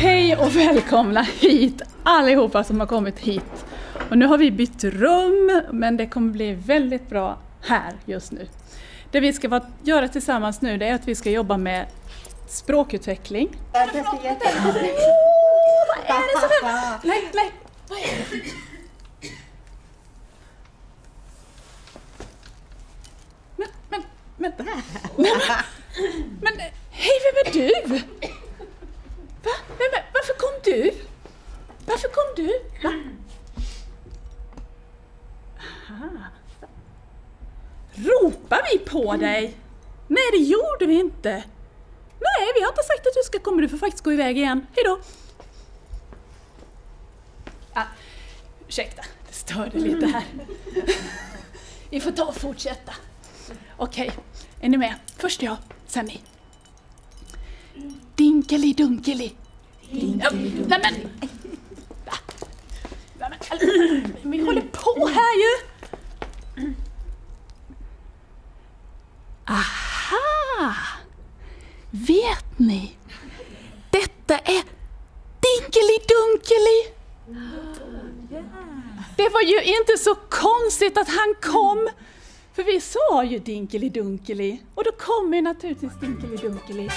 Hej och välkomna hit allihopa som har kommit hit. Och nu har vi bytt rum men det kommer bli väldigt bra här just nu. Det vi ska göra tillsammans nu det är att vi ska jobba med språkutveckling. Vad är det som händer? Nej, nej. Vad är det? Men, men, men, men, men, men hej, vem är du? Va? Vem är, varför kom du? Varför kom du? Va? Ropar vi på dig? Nej, det gjorde vi inte. Nej, vi har inte sagt att du ska komma. Du får faktiskt gå iväg igen. Hej då! Ah, ursäkta, det störde lite här. Vi får ta och fortsätta. Okej, är ni med? Först jag, sen ni. Dinkeli dunkeli. Ja, Nej men! Vi håller på här ju! Aha! Vet ni? Detta är Dinkeli Dunkeli! Det var ju inte så konstigt att han kom! För vi sa ju Dinkeli Dunkeli och då kommer naturligtvis Dinkeli Dunkeli.